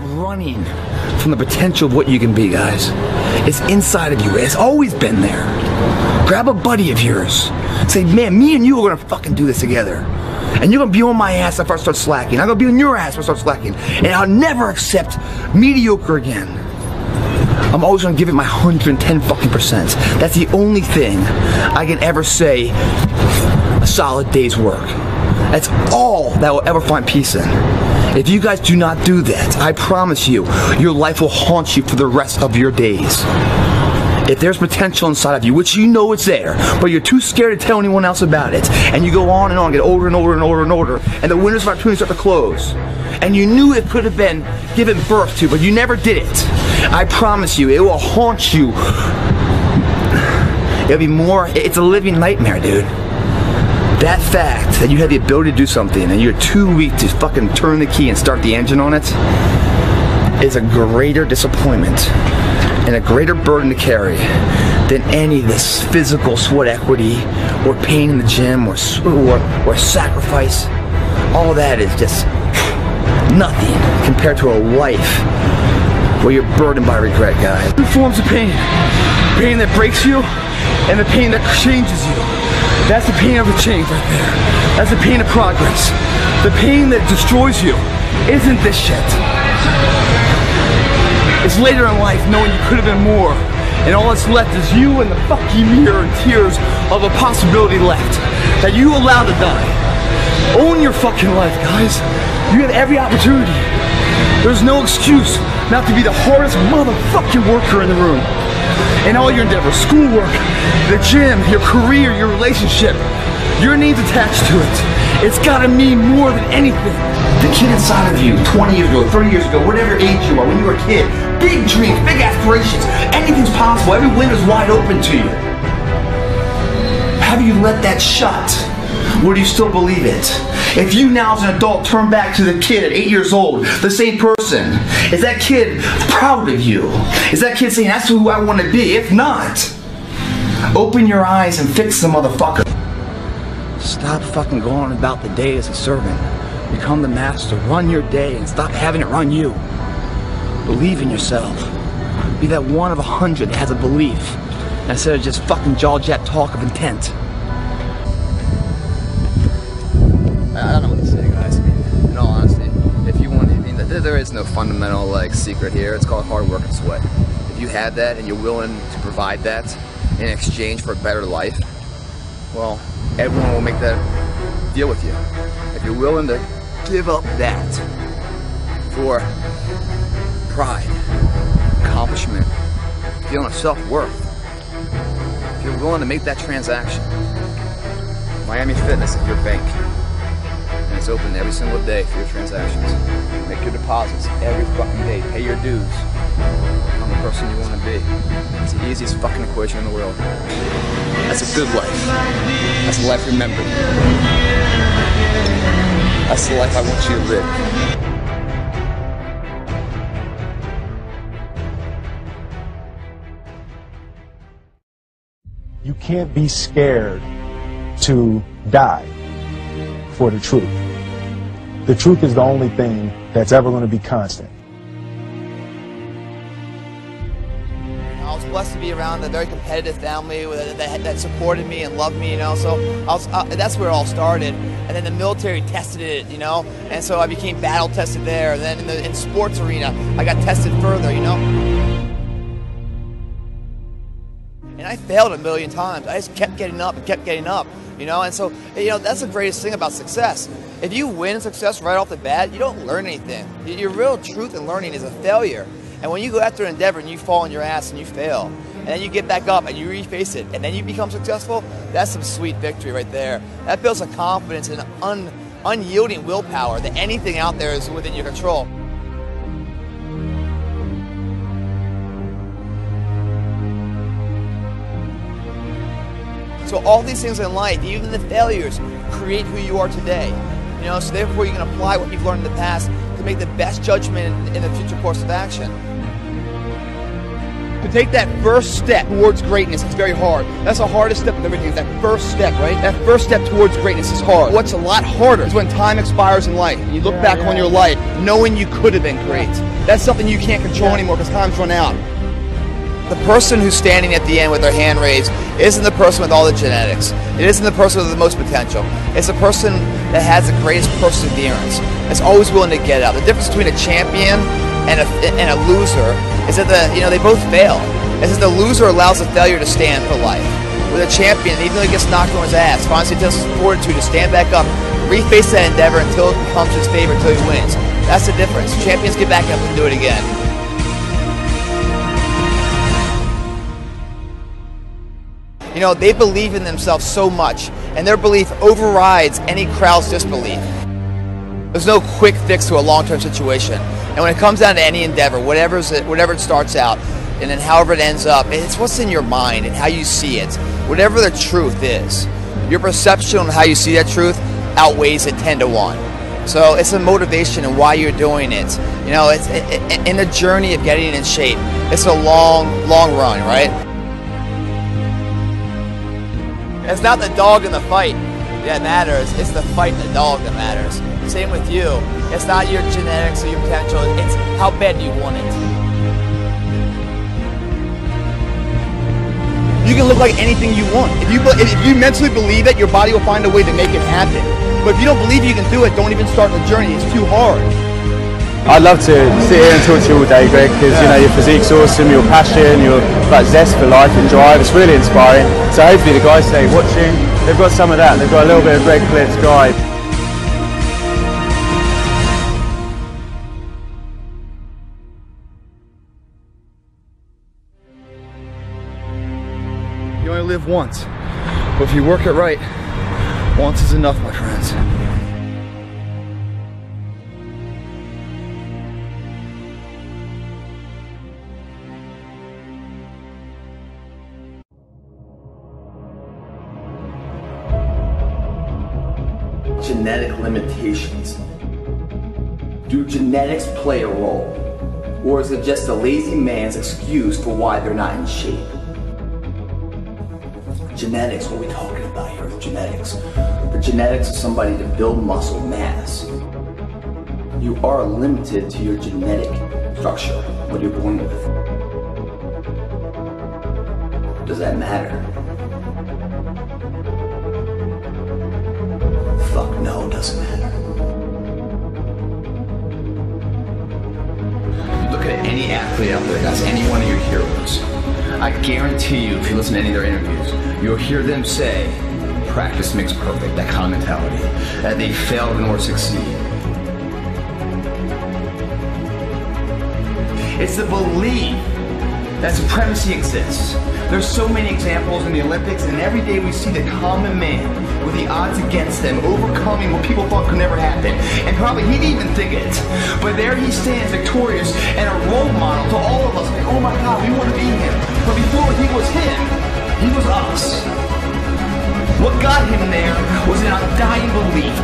Running from the potential of what you can be, guys. It's inside of you. It's always been there. Grab a buddy of yours. Say, man, me and you are gonna fucking do this together. And you're gonna be on my ass if I start slacking. I'm gonna be on your ass if I start slacking. And I'll never accept mediocre again. I'm always gonna give it my 110 fucking percent. That's the only thing I can ever say a solid day's work. That's all that will ever find peace in. If you guys do not do that, I promise you, your life will haunt you for the rest of your days. If there's potential inside of you, which you know it's there, but you're too scared to tell anyone else about it, and you go on and on, get older and older and older and older, and the windows of opportunity start to close, and you knew it could have been given birth to, but you never did it, I promise you, it will haunt you. It'll be more, it's a living nightmare, dude. That fact that you had the ability to do something and you're too weak to fucking turn the key and start the engine on it is a greater disappointment and a greater burden to carry than any of this physical sweat equity or pain in the gym or, or, or sacrifice. All that is just nothing compared to a life where you're burdened by regret, guys. Two forms of pain. Pain that breaks you and the pain that changes you. That's the pain of a change right there. That's the pain of progress. The pain that destroys you isn't this shit. It's later in life knowing you could have been more. And all that's left is you and the fucking mirror and tears of a possibility left that you allowed to die. Own your fucking life, guys. You have every opportunity. There's no excuse not to be the hardest motherfucking worker in the room. In all your endeavors, schoolwork, the gym, your career, your relationship, your name's attached to it. It's gotta mean more than anything. The kid inside of you, 20 years ago, 30 years ago, whatever age you are, when you were a kid, big dreams, big aspirations, anything's possible, every window's wide open to you. Have you let that shut? Or do you still believe it? If you now as an adult turn back to the kid at eight years old, the same person, is that kid proud of you? Is that kid saying, that's who I want to be? If not, open your eyes and fix the motherfucker. Stop fucking going about the day as a servant. Become the master. Run your day and stop having it run you. Believe in yourself. Be that one of a hundred that has a belief instead of just fucking jaw jet talk of intent. No fundamental like secret here. It's called hard work and sweat. If you have that and you're willing to provide that in exchange for a better life, well, everyone will make that deal with you. If you're willing to give up that for pride, accomplishment, feeling of self-worth, if you're willing to make that transaction, Miami Fitness is your bank. And it's open every single day for your transactions. Make your deposits every fucking day. Pay your dues. I'm the person you want to be. It's the easiest fucking equation in the world. That's a good life. That's a life remembered. That's the life I want you to live. You can't be scared to die for the truth. The truth is the only thing that's ever going to be constant. I was blessed to be around a very competitive family that, that supported me and loved me, you know. So was, uh, that's where it all started. And then the military tested it, you know. And so I became battle tested there. And then in the in sports arena, I got tested further, you know. And I failed a million times. I just kept getting up and kept getting up, you know. And so, you know, that's the greatest thing about success. If you win success right off the bat, you don't learn anything. Your real truth in learning is a failure. And when you go after an endeavor and you fall on your ass and you fail, and then you get back up and you reface it, and then you become successful, that's some sweet victory right there. That builds a confidence and un, unyielding willpower that anything out there is within your control. So all these things in life, even the failures, create who you are today. You know, so therefore you can apply what you've learned in the past to make the best judgment in, the future course of action. To take that first step towards greatness is very hard. That's the hardest step of everything. Is that first step, right? That first step towards greatness is hard. What's a lot harder is when time expires in life. And you look back on your life knowing you could have been great. That's something you can't control anymore because time's run out. The person who's standing at the end with their hand raised isn't the person with all the genetics. It isn't the person with the most potential. It's the person that has the greatest perseverance. It's always willing to get out. The difference between a champion and a, and a loser is that the you know they both fail. It's that the loser allows the failure to stand for life. With a champion, even though he gets knocked on his ass, finds does fortitude to stand back up, reface that endeavor until it becomes his favorite, until he wins. That's the difference. Champions get back up and do it again. You know, they believe in themselves so much, and their belief overrides any crowd's disbelief. There's no quick fix to a long-term situation. And when it comes down to any endeavor, whatever's it, whatever it starts out, and then however it ends up, it's what's in your mind and how you see it. Whatever the truth is, your perception on how you see that truth outweighs it 10 to 1. So it's a motivation and why you're doing it. You know, it's it, in the journey of getting in shape. It's a long, long run, right? It's not the dog in the fight that matters. It's the fight in the dog that matters. Same with you. It's not your genetics or your potential. It's how bad you want it. You can look like anything you want. If you if you mentally believe it, your body will find a way to make it happen. But if you don't believe you can do it, don't even start the journey. It's too hard. I'd love to sit here and talk to you all day, Greg, because you know your physique's awesome, your passion, your like zest for life and drive. It's really inspiring. So hopefully the guys say watching, they've got some of that. They've got a little bit of Greg Plitt's drive. You only live once. But if you work it right, once is enough, my friends. Genetic limitations? Do genetics play a role? Or is it just a lazy man's excuse for why they're not in shape? Genetics, what are we talking about here? Genetics. The genetics of somebody to build muscle mass. You are limited to your genetic structure, what you're born with. Does that matter? Guarantee you, if you listen to any of their interviews, you'll hear them say, practice makes perfect, that kind of mentality, that they failed in order to succeed. It's the belief that supremacy exists. There's so many examples in the Olympics, and every day we see the common man with the odds against them overcoming what people thought could never happen. And probably he didn't even think it. But there he stands victorious and a role model to all of us. Oh my God, we want to be him. But before he was him, he was us. What got him there was an undying belief.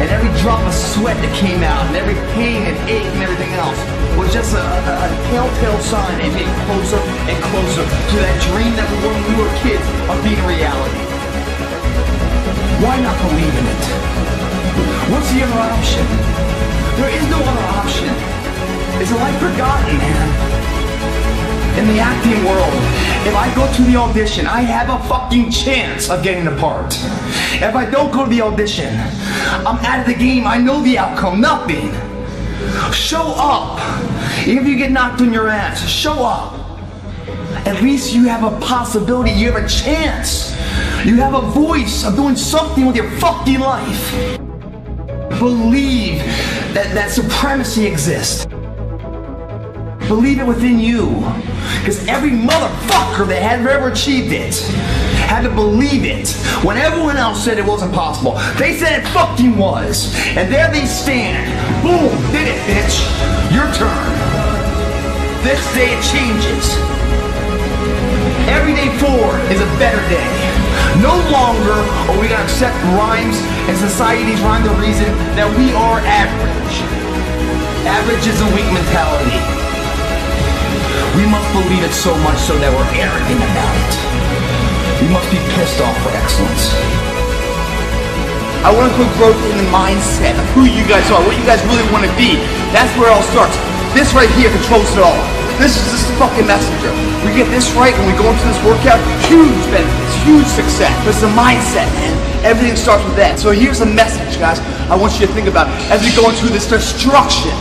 And every drop of sweat that came out, and every pain and ache and everything else was just a, a, a telltale sign and getting closer and closer to that dream that we, when we were kids of being reality. Why not believe in it? What's the other option? There is no other option. Is life forgotten, man? In the acting world, if I go to the audition, I have a fucking chance of getting the part. If I don't go to the audition, I'm out of the game. I know the outcome. Nothing. Show up. Even if you get knocked on your ass, show up. At least you have a possibility. You have a chance. You have a voice of doing something with your fucking life. Believe that, that supremacy exists. Believe it within you. Because every motherfucker that had ever achieved it had to believe it when everyone else said it wasn't possible. They said it fucking was. And there they stand. Boom, did it, bitch. Your turn. This day it changes. Every day forward is a better day. No longer are we gonna accept rhymes and society's rhyme the reason that we are average. Average is a weak mentality. We must believe it so much so that we're arrogant about it. We must be pissed off for excellence. I want to put growth in the mindset of who you guys are, what you guys really want to be. That's where it all starts. This right here controls it all. This is this fucking messenger. We get this right when we go into this workout, huge benefits, huge success. But it's the mindset, man. Everything starts with that. So here's a message, guys. I want you to think about as we go into this destruction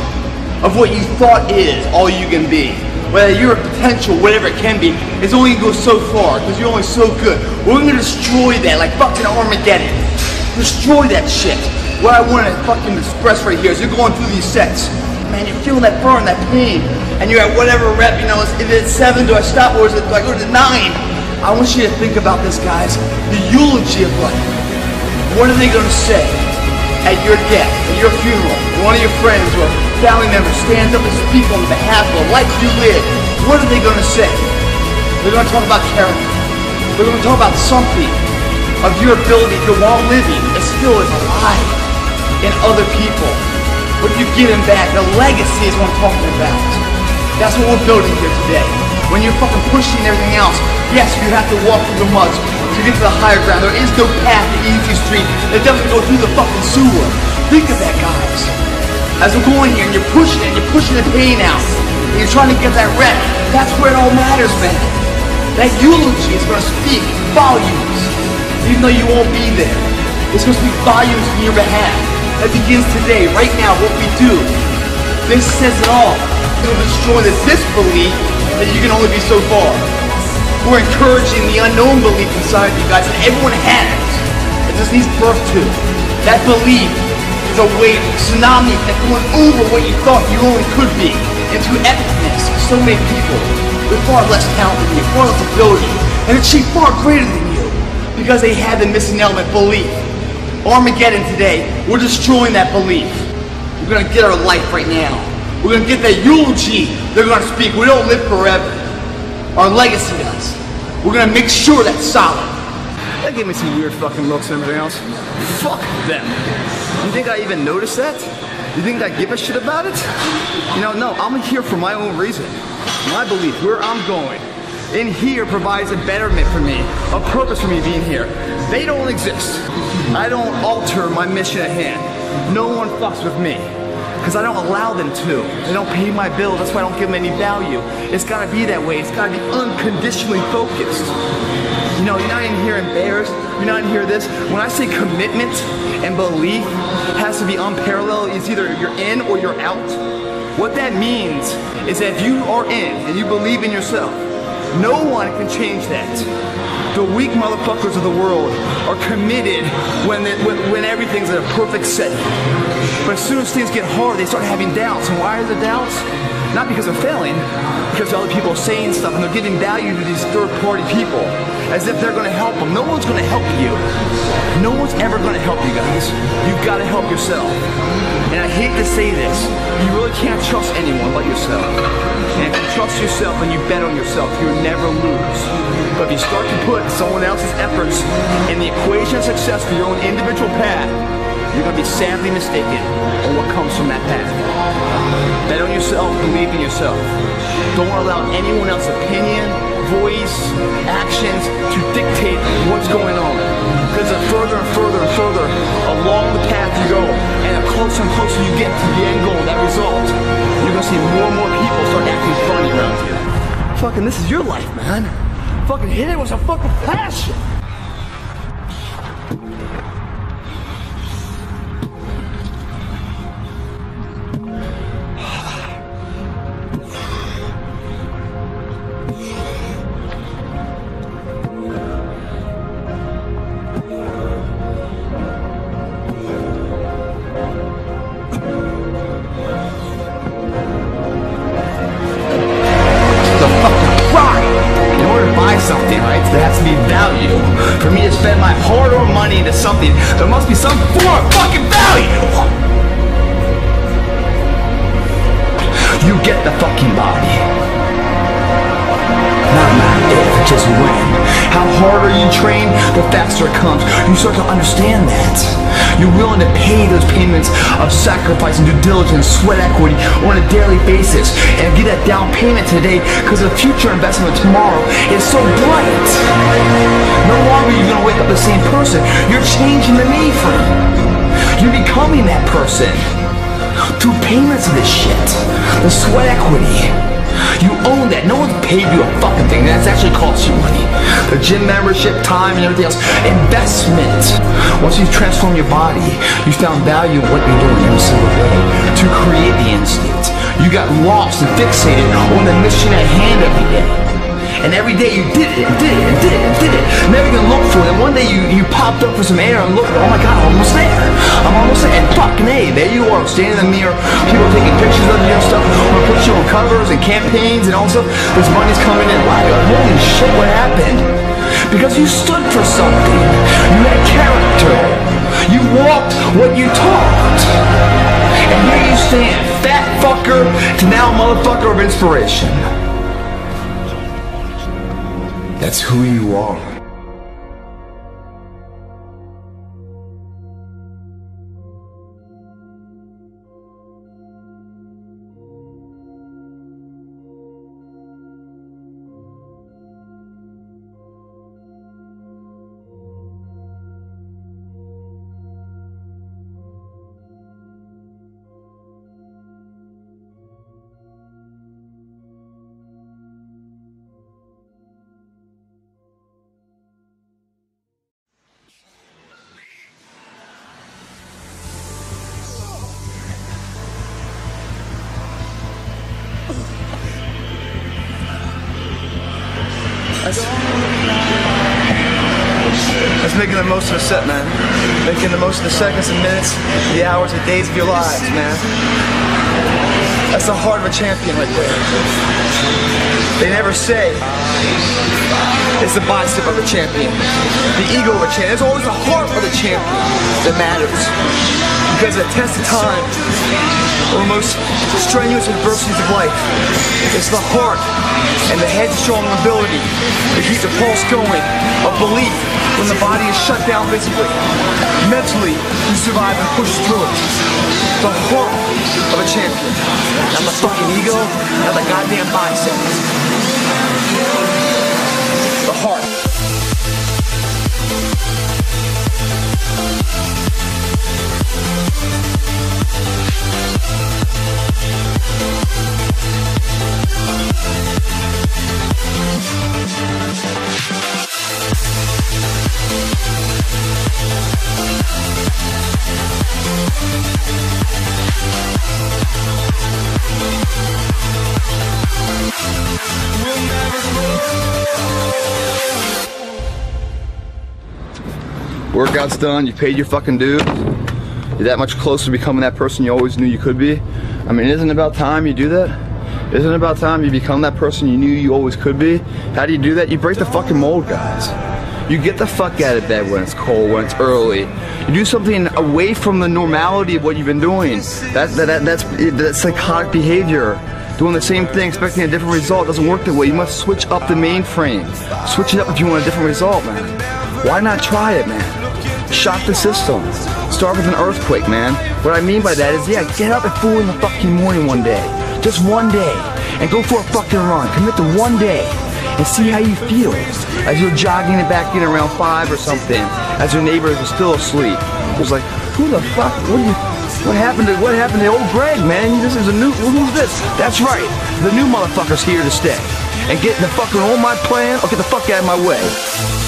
of what you thought is all you can be. Whether your potential, whatever it can be, is only going to go so far because you're only so good. We're going to destroy that like fucking Armageddon. Destroy that shit. What I want to fucking express right here is you're going through these sets. Man, you're feeling that burn, that pain, and you're at whatever rep, you know, is, if it's seven, do I stop, or is it, do I go to nine? I want you to think about this, guys. The eulogy of life. What are they going to say at your death, at your funeral? One of your friends or family member stands up and speaks on behalf of the life you live. What are they going to say? They're going to talk about character. They're going to talk about something of your ability to, while living, it still is alive in other people. What you giving back? The legacy is what I'm talking about. That's what we're building here today. When you're fucking pushing everything else, yes, you have to walk through the muds to get to the higher ground. There is no path to easy street that doesn't go through the fucking sewer. Think of that, guys. As we're going here and you're pushing it, you're pushing the pain out, and you're trying to get that rep, that's where it all matters, man. That eulogy is going to speak volumes, even though you won't be there. It's going to speak volumes on your behalf. That begins today, right now, what we do. This says it all. It'll destroy the disbelief that you can only be so far. We're encouraging the unknown belief inside of you guys that everyone has. It just needs birth to. That belief is a wave, a tsunami that's going over what you thought you only could be into epicness. So many people with far less talent than you, far less ability, and achieve far greater than you because they had the missing element, belief. Armageddon today, we're destroying that belief. We're gonna get our life right now. We're gonna get that eulogy they're gonna speak. We don't live forever. Our legacy does. We're gonna make sure that's solid. That gave me some weird fucking looks and everything else. Fuck them. You think I even noticed that? You think I give a shit about it? You know, no, I'm here for my own reason. My belief, where I'm going. In here provides a betterment for me, a purpose for me being here. They don't exist. I don't alter my mission at hand. No one fucks with me. Because I don't allow them to. They don't pay my bill, that's why I don't give them any value. It's gotta be that way. It's gotta be unconditionally focused. You know, you're not in here embarrassed. You're not in here this. When I say commitment and belief has to be unparalleled, it's either you're in or you're out. What that means is that if you are in and you believe in yourself, no one can change that. The weak motherfuckers of the world are committed when, it, when, when everything's in a perfect setting. But as soon as things get hard, they start having doubts. And why are the doubts? Not because they're failing, because other people are saying stuff and they're giving value to these third-party people as if they're going to help them. No one's going to help you. No one's ever going to help you guys. You've got to help yourself. And I hate to say this, you really can't trust anyone but yourself. And if you trust yourself and you bet on yourself, you'll never lose. But if you start to put someone else's efforts in the equation of success for your own individual path, you're going to be sadly mistaken on what comes from that path. Bet on yourself, believe in yourself. Don't allow anyone else's opinion, voice, actions to dictate what's going on. Because the further and further and further along the path you go, and the closer and closer you get to the end goal, that result, you're gonna see more and more people start acting funny around you. Fucking, this is your life, man. Fucking hit it with some fucking passion. Investment tomorrow is so bright. No longer are you going to wake up the same person. You're changing the me frame. You're becoming that person through payments of this shit. The sweat equity. You own that. No one's paid you a fucking thing. That's actually cost you money. The gym membership, time, and everything else. Investment. Once you transform your body, you found value in what you're doing every single day to create the instinct. You got lost and fixated on the mission at hand every day. And every day you did it, and did it, and did it, and did it. Never even looked for it. And one day you, you popped up for some air and looked, oh my god, I'm almost there. I'm almost there. And fucking hey, there you are, standing in the mirror, people taking pictures of you and stuff. Wanna put you on covers and campaigns and all stuff. This money's coming in. Like, holy shit, what happened? Because you stood for something. You had character. You walked what you talked. And here you stand, fat fucker to now motherfucker of inspiration. That's who you are. Most of a set, man. Making the most of the seconds and minutes, the hours and days of your lives, man. That's the heart of a champion right there. They never say it's the bicep of a champion, the ego of a champion. It's always the heart of the champion that matters. Because at test of time, or the most strenuous adversities of life, it's the heart and the headstrong ability to keep the pulse going of belief when the body is shut down physically. Mentally, you survive and push through it. The heart of a champion. Not the fucking ego, not the goddamn bicep. The heart. Workout's done, you paid your fucking dues. You're that much closer to becoming that person you always knew you could be. I mean, isn't it about time you do that? Isn't it about time you become that person you knew you always could be? How do you do that? You break the fucking mold, guys. You get the fuck out of bed when it's cold, when it's early. You do something away from the normality of what you've been doing. That, that, that that's, that's psychotic behavior. Doing the same thing, expecting a different result doesn't work that way. You must switch up the mainframe. Switch it up if you want a different result, man. Why not try it, man? Shock the system. Start with an earthquake, man. What I mean by that is, yeah, get up at 4 in the fucking morning one day. Just one day. And go for a fucking run. Commit to one day. And see how you feel. As you're jogging it back in around 5 or something. As your neighbors are still asleep. It was like, who the fuck? What are you... What happened to what happened to old Greg, man? This is a new who's this? That's right. The new motherfucker's here to stay. And getting the fucking on my plan, or get the fuck out of my way.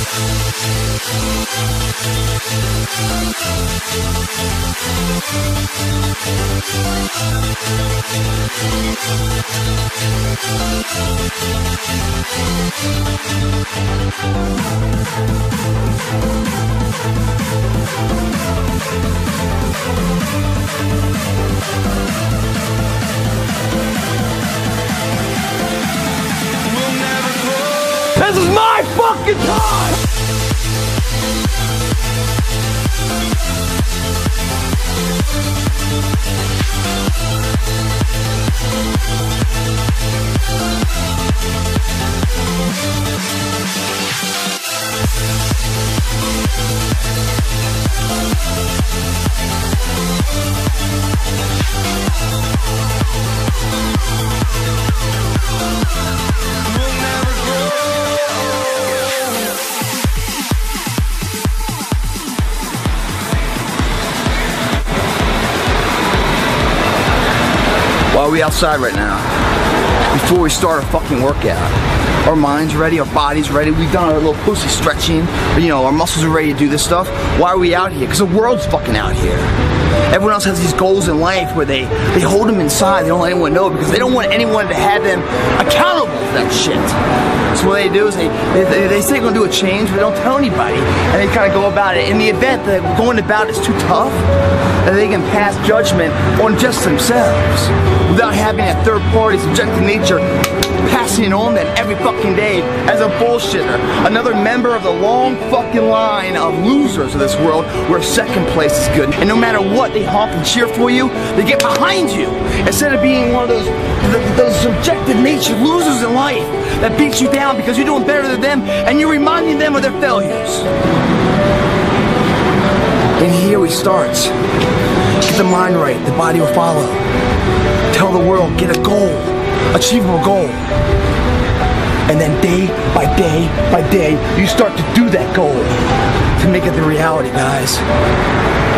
This is my fucking time! Why are we outside right now? Before we start a fucking workout. Our minds ready, our bodies ready. We've done our little pussy stretching. You know, our muscles are ready to do this stuff. Why are we out here? Because the world's fucking out here. Everyone else has these goals in life where they, they hold them inside. They don't let anyone know because they don't want anyone to have them accountable for that shit. So what they do is they, they, they, say they're gonna do a change, but they don't tell anybody. And they kind of go about it. In the event that going about is too tough, that they can pass judgment on just themselves without having that third party subjective nature passing on them every fucking day as a bullshitter. Another member of the long fucking line of losers of this world where second place is good. And no matter what, they honk and cheer for you, they get behind you. Instead of being one of those, th- those subjective nature losers in life that beats you down because you're doing better than them and you're reminding them of their failures. And here we start. Get the mind right, the body will follow. Tell the world, get a goal, achievable goal. And then day by day by day, you start to do that goal to make it the reality, guys.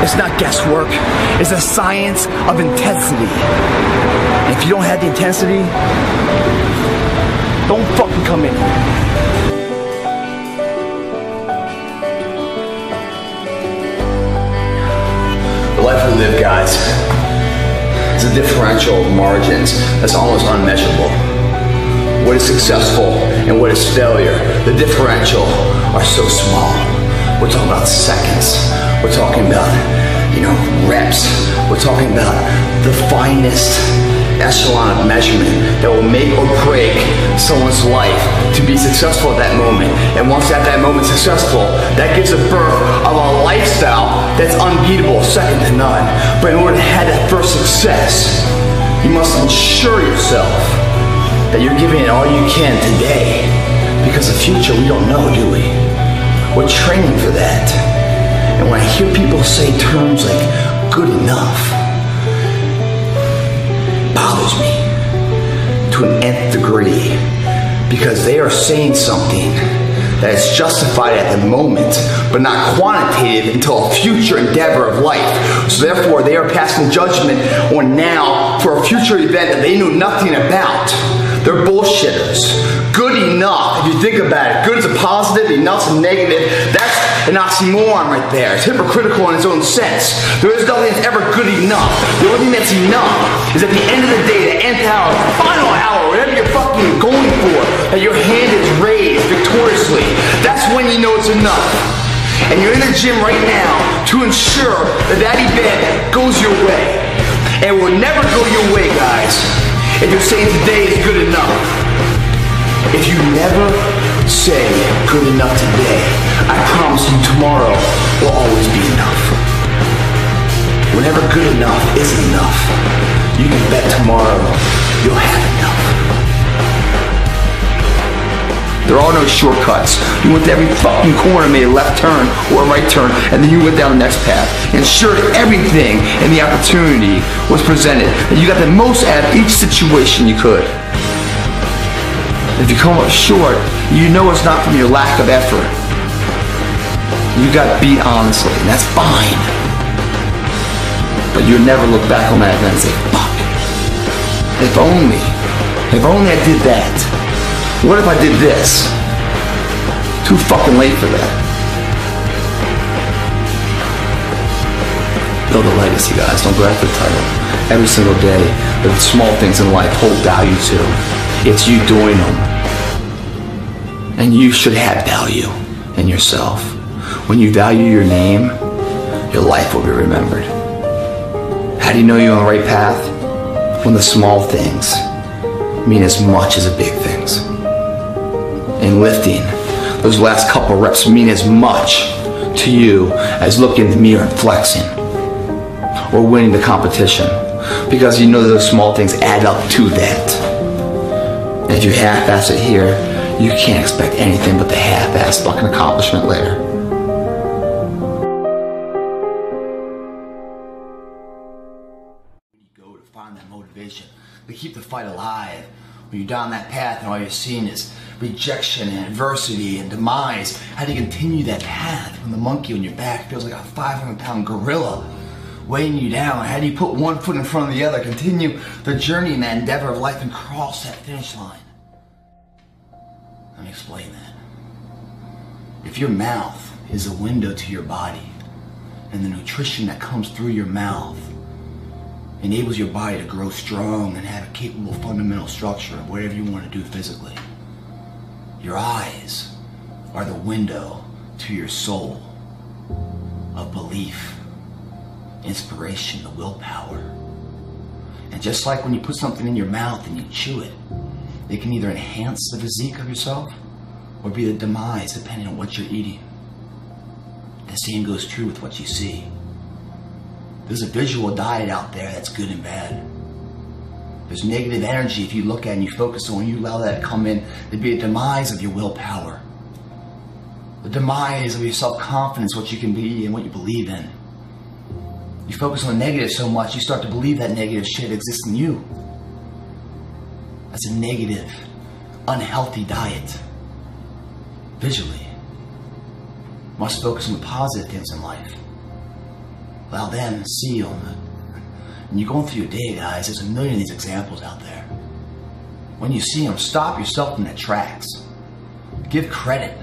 It's not guesswork, it's a science of intensity. If you don't have the intensity, don't fucking come in. The life we live, guys, a differential of margins that's almost unmeasurable. What is successful and what is failure, the differential are so small. We're talking about seconds. We're talking about, you know, reps. We're talking about the finest echelon of measurement that will make or break someone's life to be successful at that moment. And once at that moment successful, that gives a birth of a lifestyle that's unbeatable, second to none. But in order to have that first success, you must ensure yourself that you're giving it all you can today. Because the future we don't know, do we? We're training for that. And when I hear people say terms like good enough, bothers me to an nth degree because they are saying something that is justified at the moment but not quantitative until a future endeavor of life. So therefore they are passing judgment on now for a future event that they knew nothing about. They're bullshitters. Good enough, if you think about it, good is a positive, enough's a negative. That's an oxymoron right there. It's hypocritical in its own sense. There is nothing that's ever good enough. The only thing that's enough is at the end of the day, the nth hour, the final hour, whatever you're fucking going for, that your hand is raised victoriously. That's when you know it's enough. And you're in the gym right now to ensure that that event goes your way. And it will never go your way, guys, if you're saying today is good enough. If you never say good enough today, I promise you tomorrow will always be enough. Whenever good enough isn't enough, you can bet tomorrow you'll have enough. There are no shortcuts. You went to every fucking corner, made a left turn or a right turn, and then you went down the next path. Ensured everything and the opportunity was presented. And you got the most out of each situation you could. If you come up short, you know it's not from your lack of effort. You got beat honestly, and that's fine. But you'll never look back on that and say, fuck. If only, if only I did that. What if I did this? Too fucking late for that. Build a legacy, guys. Don't go after the title. Every single day, the small things in life hold value to. It's you doing them. And you should have value in yourself. When you value your name, your life will be remembered. How do you know you're on the right path? When the small things mean as much as the big things. In lifting, those last couple reps mean as much to you as looking in the mirror and flexing or winning the competition because you know those small things add up to that. And if you half-ass it here, you can't expect anything but the half-assed fucking accomplishment later. You go to find that motivation, to keep the fight alive, when you're down that path and all you're seeing is rejection and adversity and demise, how do you continue that path when the monkey on your back feels like a 500-pound gorilla? weighing you down? How do you put one foot in front of the other, continue the journey and that endeavor of life and cross that finish line? Let me explain that. If your mouth is a window to your body, and the nutrition that comes through your mouth enables your body to grow strong and have a capable fundamental structure of whatever you want to do physically. Your eyes are the window to your soul of belief, inspiration, the willpower. And just like when you put something in your mouth and you chew it, it can either enhance the physique of yourself or be the demise depending on what you're eating. The same goes true with what you see. There's a visual diet out there that's good and bad. There's negative energy if you look at and you focus on, you allow that to come in, there'd be a demise of your willpower. The demise of your self-confidence, what you can be and what you believe in. You focus on the negative so much, you start to believe that negative shit exists in you. That's a negative, unhealthy diet. Visually. Must focus on the positive things in life. Them to see on the when you're going through your day, guys, there's a million of these examples out there. When you see them, stop yourself in their tracks. Give credit.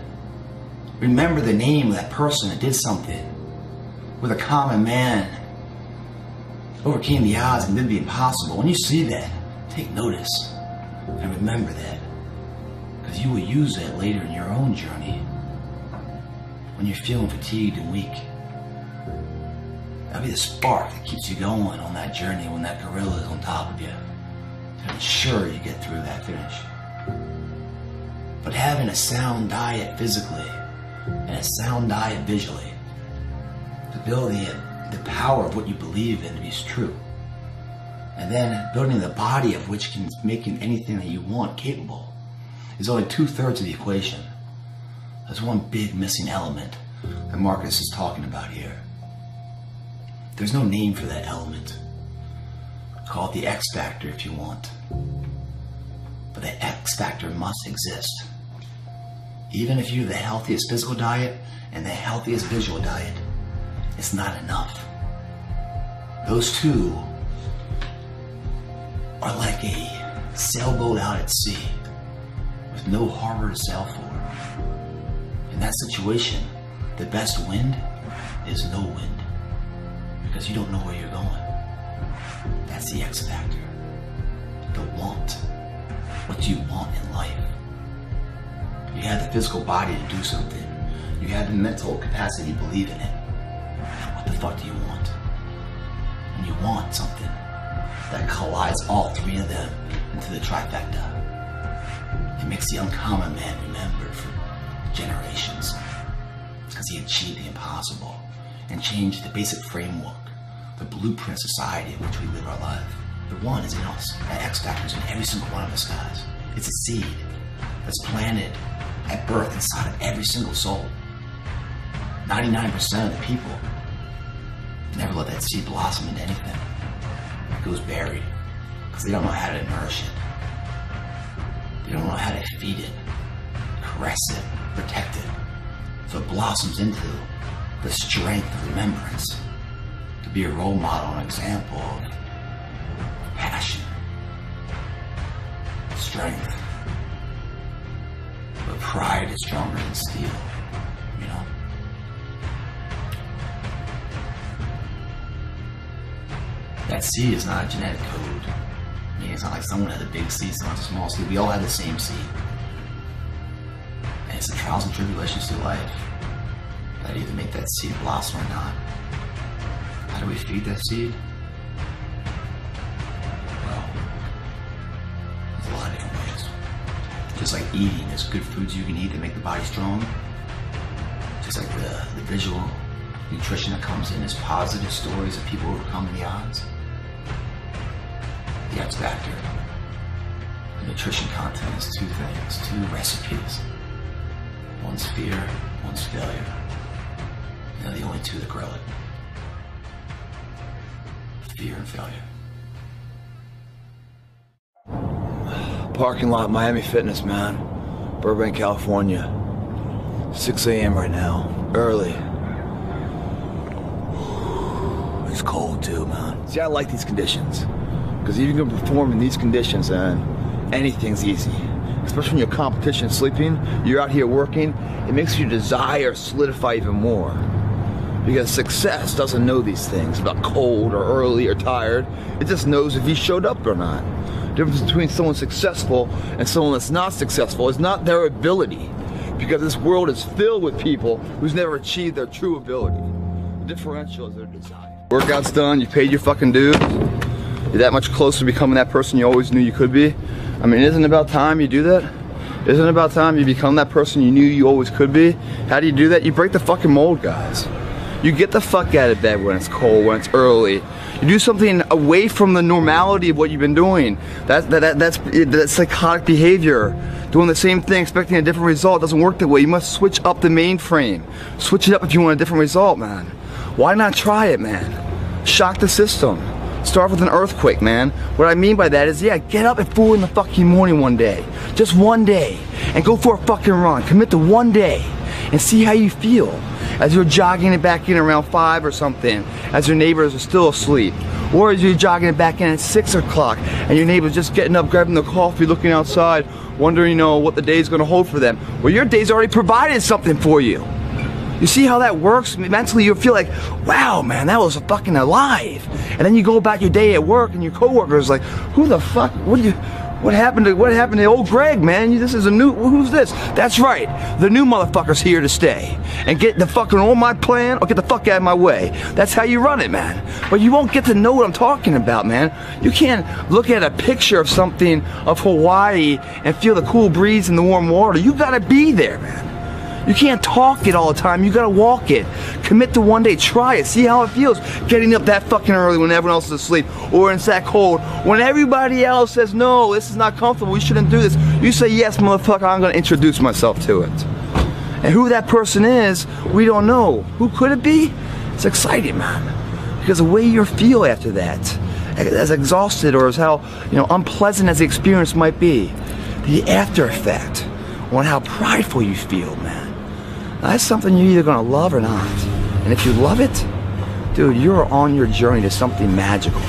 Remember the name of that person that did something. With a common man overcame the odds and did the impossible. When you see that, take notice and remember that. Because you will use that later in your own journey when you're feeling fatigued and weak. That'll be the spark that keeps you going on that journey when that gorilla is on top of you to ensure you get through that finish. But having a sound diet physically and a sound diet visually, the ability and the power of what you believe in to be true, and then building the body of which can make anything that you want capable is only two thirds of the equation. There's one big missing element that Marcus is talking about here. There's no name for that element. Call it the X factor if you want. But the X factor must exist. Even if you have the healthiest physical diet and the healthiest visual diet, it's not enough. Those two are like a sailboat out at sea with no harbor to sail for. In that situation, the best wind is no wind because you don't know where you're going. That's the X factor. The want. What do you want in life? You have the physical body to do something. You have the mental capacity to believe in it. What the fuck do you want? And you want something that collides all three of them into the trifecta. It makes the uncommon man remembered for generations. Because he achieved the impossible and changed the basic framework the blueprint society in which we live our life. The one is in us. That X factor is in every single one of us, guys. It's a seed that's planted at birth inside of every single soul. 99% of the people never let that seed blossom into anything. It goes buried because they don't know how to nourish it. They don't know how to feed it, caress it, protect it. So it blossoms into the strength of remembrance to be a role model, an example of passion, strength. But pride is stronger than steel, That seed is not a genetic code. I mean, it's not like someone has a big seed, someone has a small seed. We all have the same seed. And it's the trials and tribulations through life that either make that seed blossom or not. How do we feed that seed? Well, there's a lot of different ways. Just like eating, there's good foods you can eat that make the body strong. Just like the, the visual nutrition that comes in is positive stories of people overcoming the odds. X Factor. The nutrition content is two things, two recipes. One's fear, one's failure. They're the only two that grow it fear and failure. parking lot, Miami Fitness, man. Burbank, California. 6 a.m. right now. Early. It's cold too, man. See, I like these conditions. Because if you can perform in these conditions, then anything's easy. Especially when your competition sleeping, you're out here working, it makes your desire solidify even more. Because success doesn't know these things about cold or early or tired. It just knows if you showed up or not. The difference between someone successful and someone that's not successful is not their ability. Because this world is filled with people who's never achieved their true ability. The differential is their desire. Workout's done, you paid your fucking dues. You're that much closer to becoming that person you always knew you could be. I mean, isn't it about time you do that? Isn't it about time you become that person you knew you always could be? How do you do that? You break the fucking mold, guys. You get the fuck out of bed when it's cold, when it's early. You do something away from the normality of what you've been doing. That, that, that, that's, that's psychotic behavior. Doing the same thing, expecting a different result doesn't work that way. You must switch up the mainframe. Switch it up if you want a different result, man. Why not try it, man? Shock the system. Start with an earthquake, man. What I mean by that is, yeah, get up at 4 in the fucking morning one day. Just one day. And go for a fucking run. Commit to one day. And see how you feel. As you're jogging it back in around 5 or something. As your neighbors are still asleep. Or as you're jogging it back in at 6 o'clock. And your neighbor's just getting up, grabbing the coffee, looking outside. Wondering, you know, what the day's to hold for them. Well, your day's already provided something for you. You see how that works? Mentally, you feel like, wow, man, that was fucking alive. And then you go about your day at work, and your coworkers like, who the fuck? What you? What happened to what happened to old Greg, man? This is a new. Who's this? That's right. The new motherfucker's here to stay and get the fucking on my plan or get the fuck out of my way. That's how you run it, man. But you won't get to know what I'm talking about, man. You can't look at a picture of something of Hawaii and feel the cool breeze and the warm water. You gotta be there, man. You can't talk it all the time. You gotta walk it. Commit to one day. Try it. See how it feels. Getting up that fucking early when everyone else is asleep, or it's that cold. When everybody else says no, this is not comfortable. We shouldn't do this. You say yes, motherfucker. I'm gonna introduce myself to it. And who that person is, we don't know. Who could it be? It's exciting, man. Because the way you feel after that, as exhausted or as how you know unpleasant as the experience might be, the after effect on how prideful you feel, man. That's something you're either gonna love or not. And if you love it, dude, you're on your journey to something magical.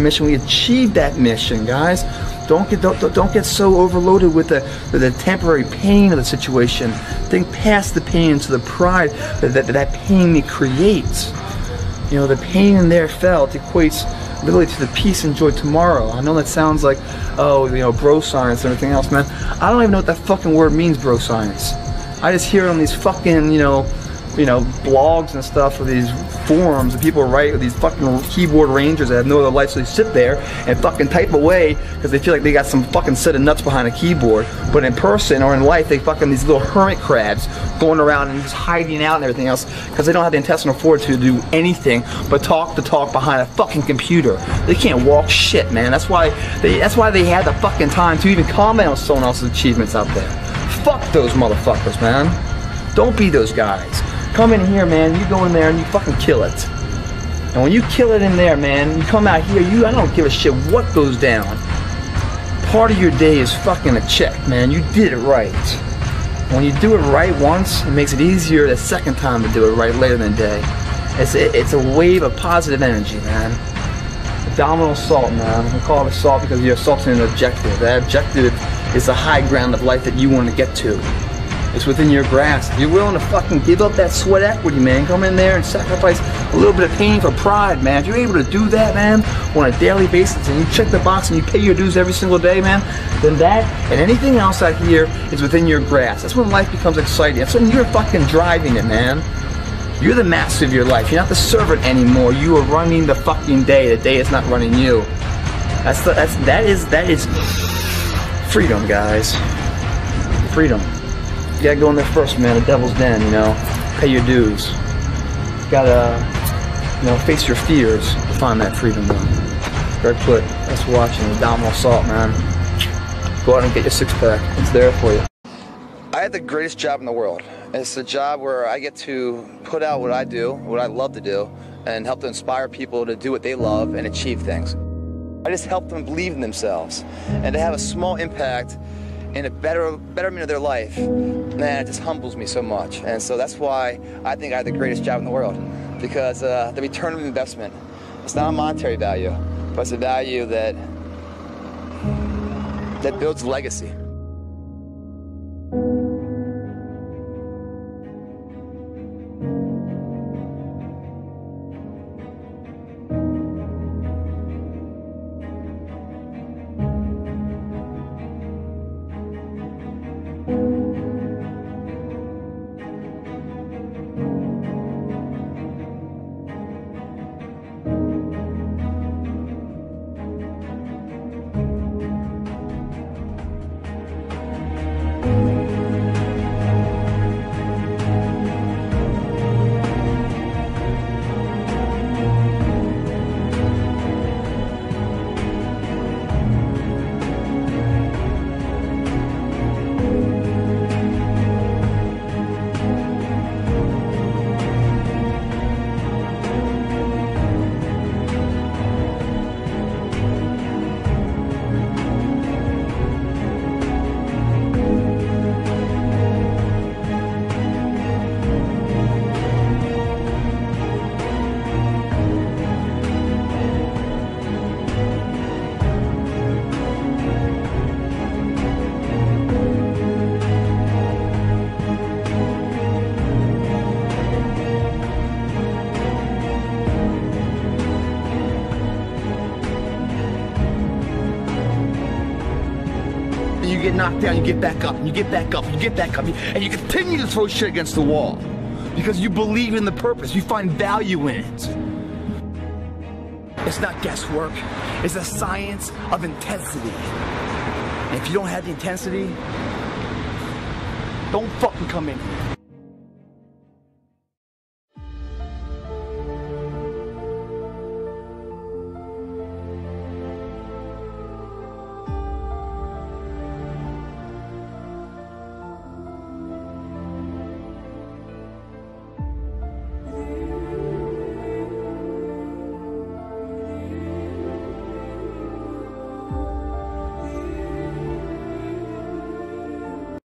Mission, we achieved that mission, guys. Don't get don't, don't get so overloaded with the with the temporary pain of the situation. Think past the pain to the pride that that, that pain creates. You know, the pain in there felt equates literally to the peace and joy tomorrow. I know that sounds like, oh, you know, bro science and everything else, man. I don't even know what that fucking word means, bro science. I just hear on these fucking, you know, you know, blogs and stuff or these forums and people write with these fucking keyboard rangers that have no other life so they sit there and fucking type away because they feel like they got some fucking set of nuts behind a keyboard. But in person or in life, they fucking these little hermit crabs going around and just hiding out and everything else because they don't have the intestinal fortitude to do anything but talk the talk behind a fucking computer. They can't walk shit, man. That's why they that's why they had the fucking time to even comment on someone else's achievements out there. Fuck those motherfuckers, man. Don't be those guys. Come in here, man. You go in there and you fucking kill it. And when you kill it in there, man, you come out here, you I don't give a shit what goes down. Part of your day is fucking a check, man. You did it right. When you do it right once, it makes it easier the second time to do it right later in the day. It's a, it's a wave of positive energy, man. Abdominal assault, man. We call it assault because you're assaulting an objective. That objective is the high ground of life that you want to get to. It's within your grasp. You're willing to fucking give up that sweat equity, man. Come in there and sacrifice a little bit of pain for pride, man. If you're able to do that, man, on a daily basis, and you check the box and you pay your dues every single day, man, then that and anything else out here is within your grasp. That's when life becomes exciting. That's when you're fucking driving it, man. You're the master of your life. You're not the servant anymore. You are running the fucking day. The day is not running you. That's the, that's that is that is freedom, guys. Freedom. You gotta go in there first, man. The devil's den, you know. Pay your dues. You gotta, you know, face your fears to find that freedom, though. Greg thanks for watching. Abdominal Assault, man. Go out and get your six pack. It's there for you. I had the greatest job in the world. It's a job where I get to put out what I do, what I love to do, and help to inspire people to do what they love and achieve things. I just help them believe in themselves and to have a small impact in a better betterment of their life, man, it just humbles me so much. And so that's why I think I have the greatest job in the world because uh, the return of investment, it's not a monetary value, but it's a value that that builds legacy. Knocked down, you get back up, and you get back up, and you get back up, and you continue to throw shit against the wall. Because you believe in the purpose, you find value in it. It's not guesswork, it's a science of intensity. And if you don't have the intensity, don't fucking come in here.